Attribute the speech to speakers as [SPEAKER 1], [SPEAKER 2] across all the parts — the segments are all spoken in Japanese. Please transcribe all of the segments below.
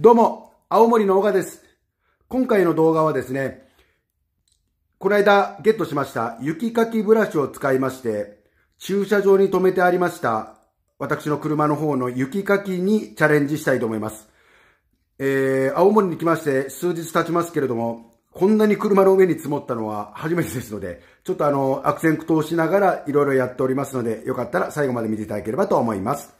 [SPEAKER 1] どうも、青森の岡です。今回の動画はですね、この間ゲットしました雪かきブラシを使いまして、駐車場に止めてありました私の車の方の雪かきにチャレンジしたいと思います。えー、青森に来まして数日経ちますけれども、こんなに車の上に積もったのは初めてですので、ちょっとあの、悪戦苦闘しながらいろいろやっておりますので、よかったら最後まで見ていただければと思います。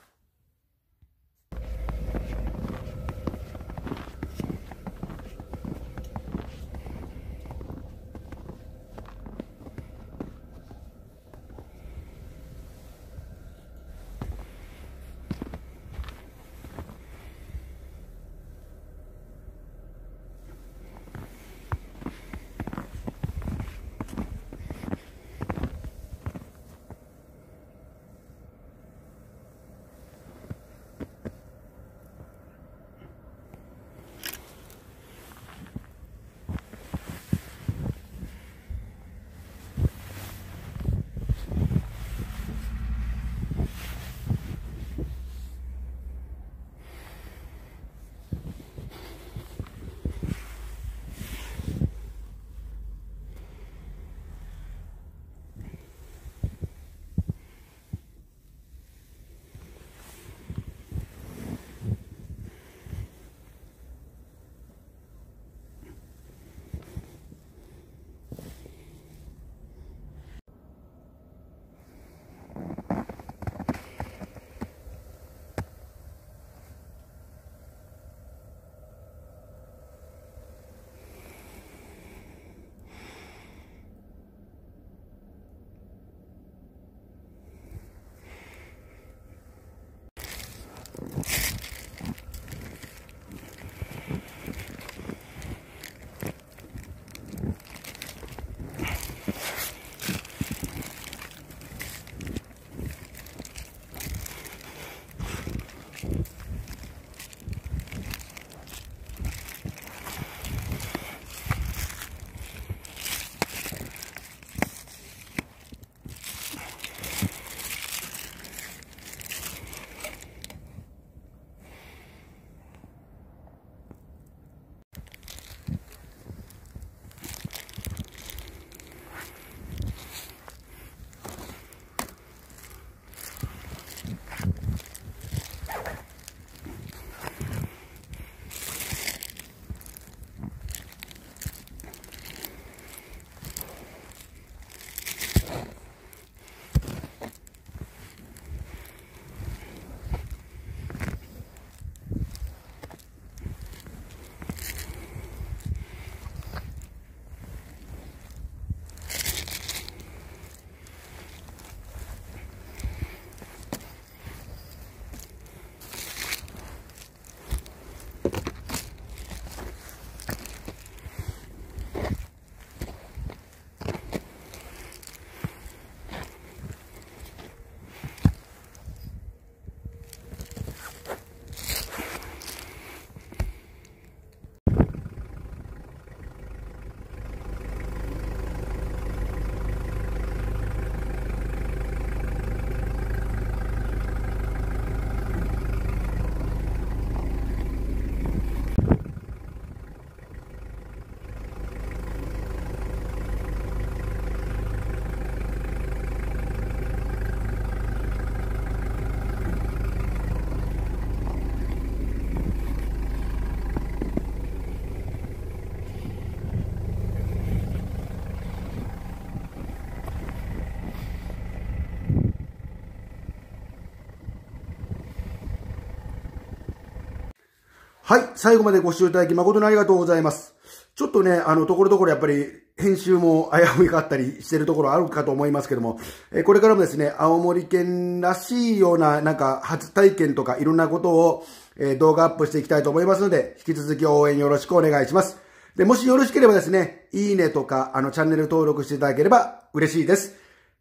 [SPEAKER 1] はい。最後までご視聴いただき誠にありがとうございます。ちょっとね、あの、ところどころやっぱり編集も危ういかったりしてるところあるかと思いますけども、えこれからもですね、青森県らしいような、なんか、初体験とかいろんなことを、え動画アップしていきたいと思いますので、引き続き応援よろしくお願いします。で、もしよろしければですね、いいねとか、あの、チャンネル登録していただければ嬉しいです。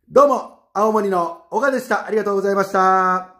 [SPEAKER 1] どうも、青森の岡でした。ありがとうございました。